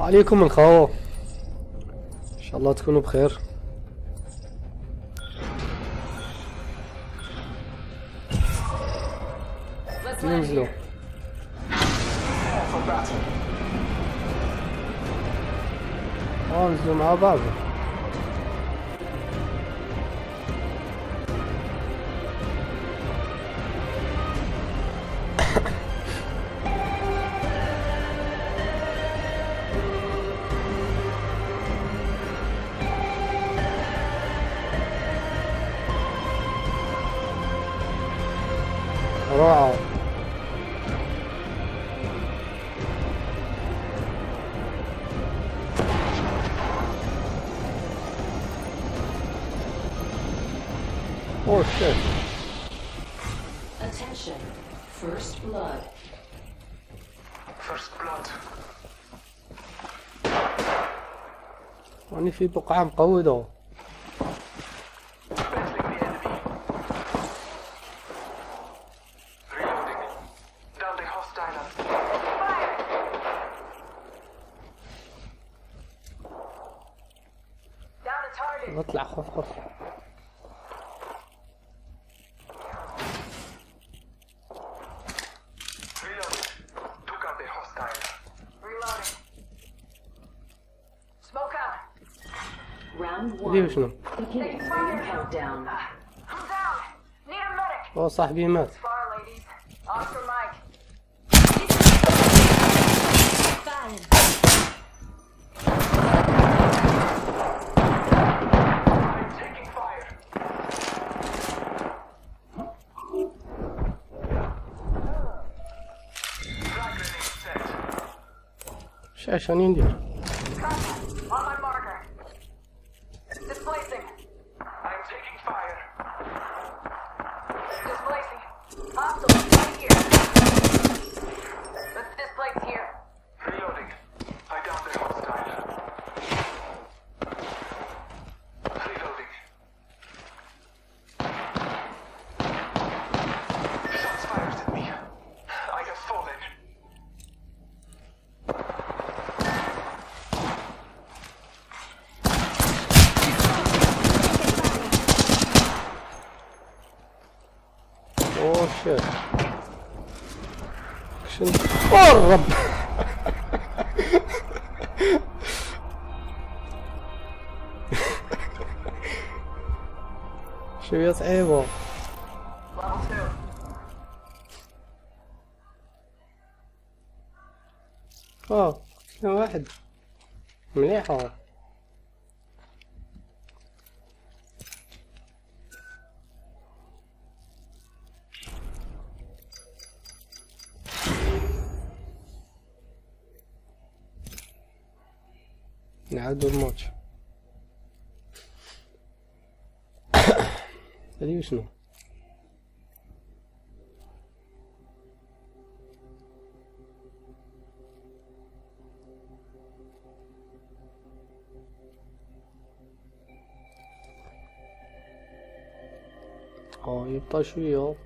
عليكم الخو إن شاء الله تكونوا بخير. ننزلوا ننزلوا مع بعض. Blood. First blood. راني في بقعة مقودة دي شنو؟ أو صاحبي مات. شاشه ندير اوه شيت شنو أوه رب شوية صعيبة؟ Level two. آه I don't much. Серьезно. 어, 입 다시요.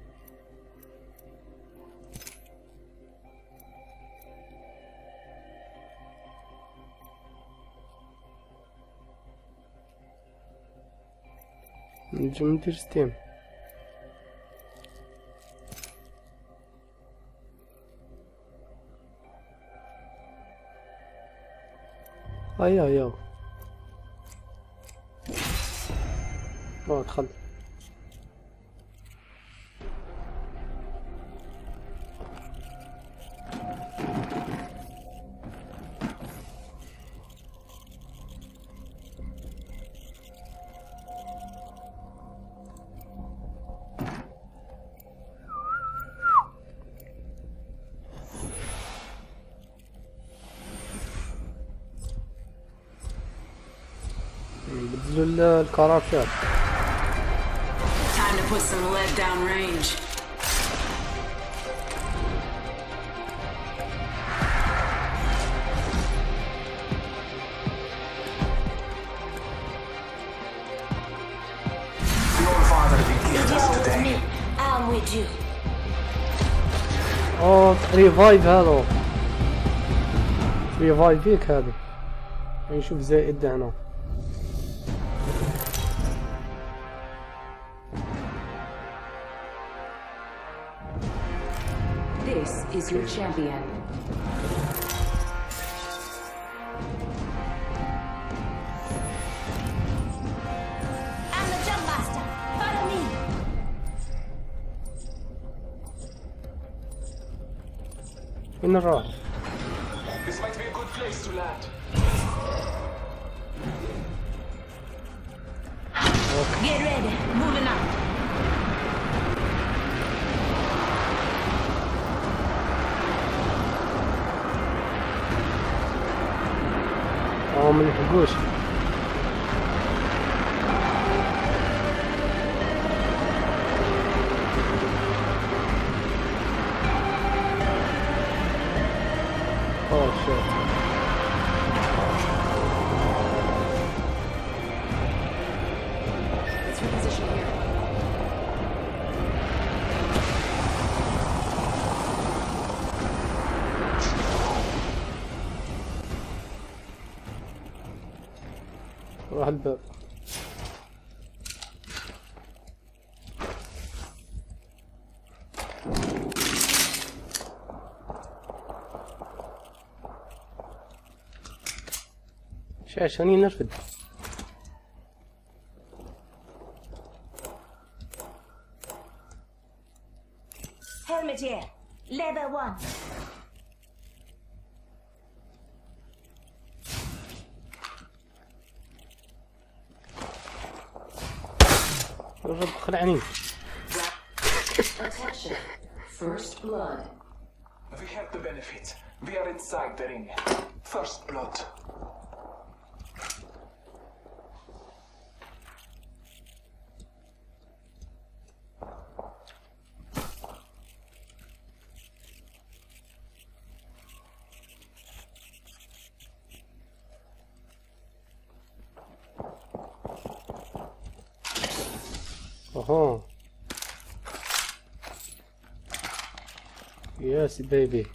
نجم ندير ستيم هيا هيا آه دخل بدلوا الكاركتر ريفايف هذا. ريفايف بيك هذا. يعني نشوف زائد قد هنا. is your champion. I'm the Jump Follow me. In a row. This might be a good place to land. Okay. Get ready. Moving up. больше. Получается. Let's revisit here. روح الباب شو عشان نرفد Helmet here. Level one. خلعني Attention. First blood. We have the benefit. We are inside the ring. First blood. Huh? Yes, baby.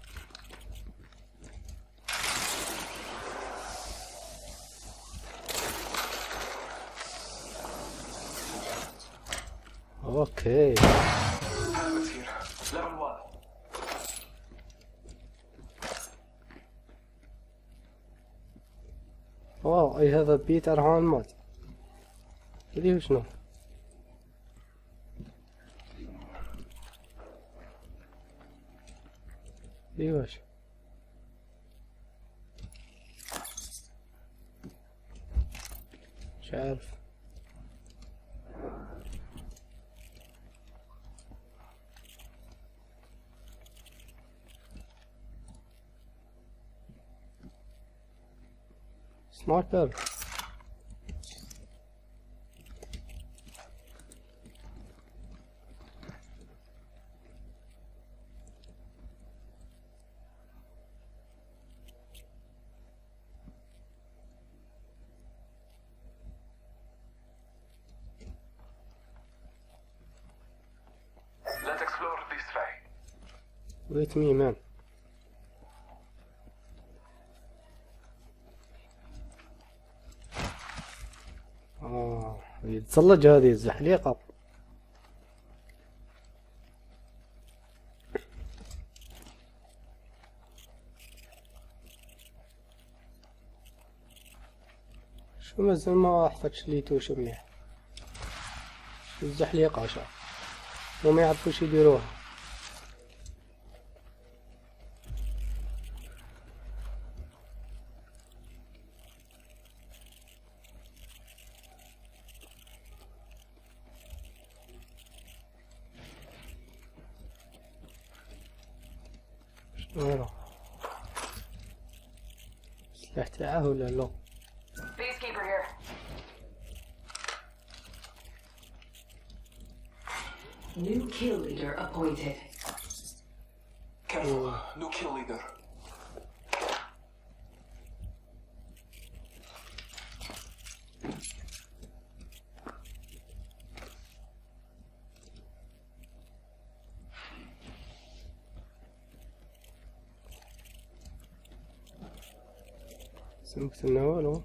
Okay. Oh, I have a beat at home you know? مات اللي هو شنو ايواش مش عارف سنايبر wait me man آه يتزلج هذه الزحليقة. شو مازال ما احتاجش لي توش مليح الزحليقة شا وما يعرفوش يديروها. avoided. Careful, Ooh. no kill leader. Something now, no?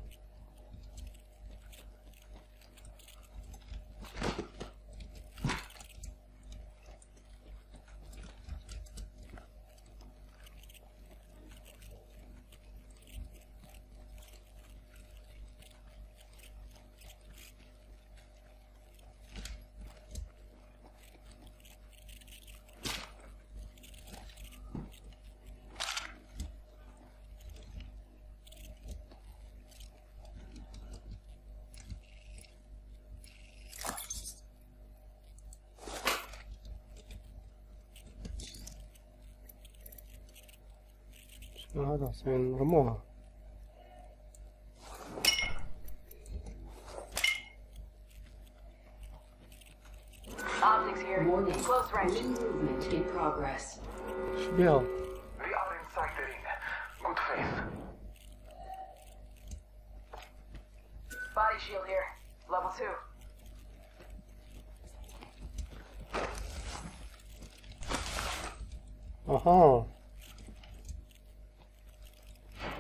No, se remoja. Objects here. Warning. Close range. New movement in progress. Bill.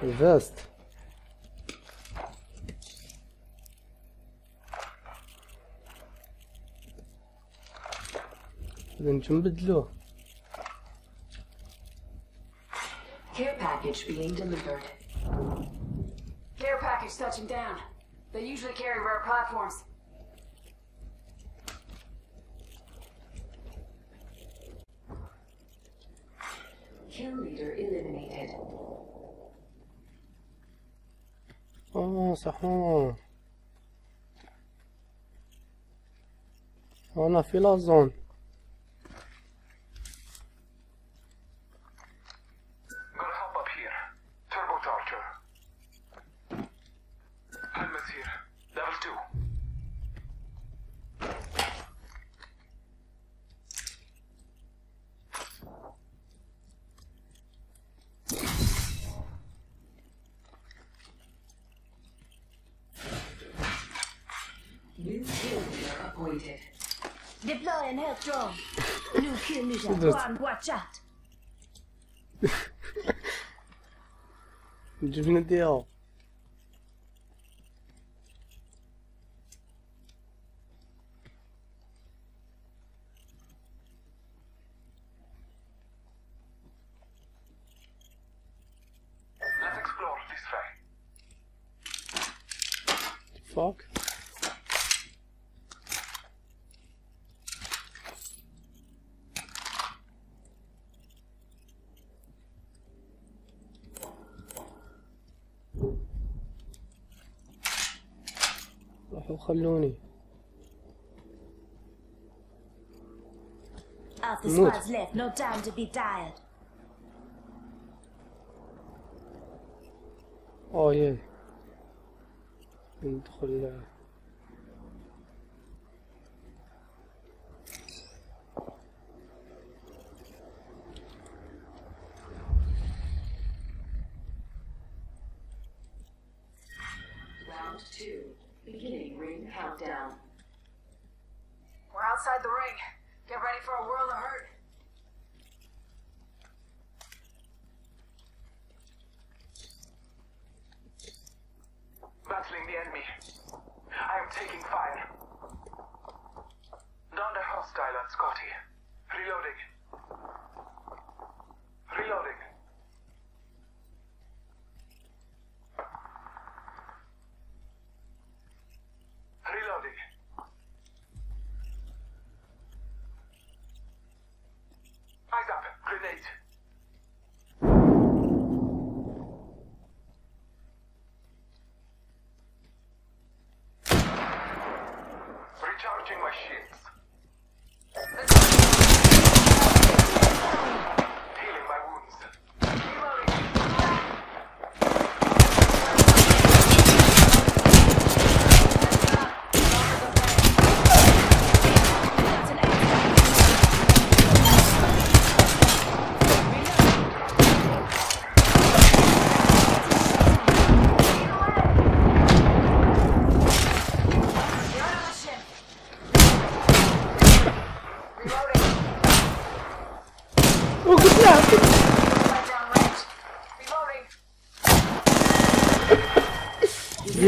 الفيست اذا نجي نبدلوه Care package being delivered. Care package touching down. They usually carry rare platforms. Kill leader eliminated. آه صح آه. أنا في لازون wounded. Deploy and help drone. New kill mission. One, watch out. Dziwny deal. Let's explore this way. Fuck. Tired. اوه ياي ندخل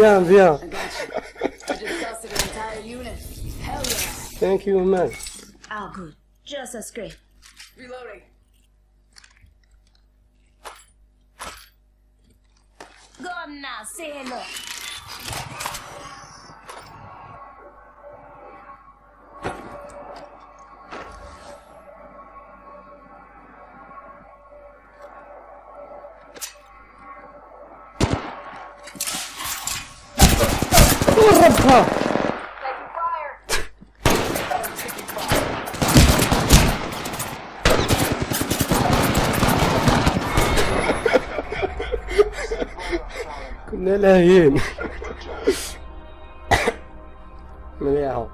down. I got you. I just an entire unit. Thank you, man. All good. Just as great. Reloading. Go on now, say hello. وربها Taking fire. لا لا هين. مليحة.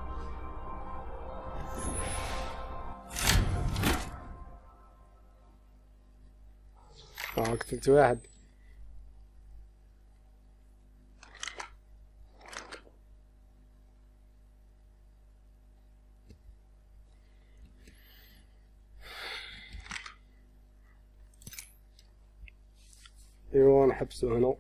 آه قتلت واحد. ايوه نحبسه هنا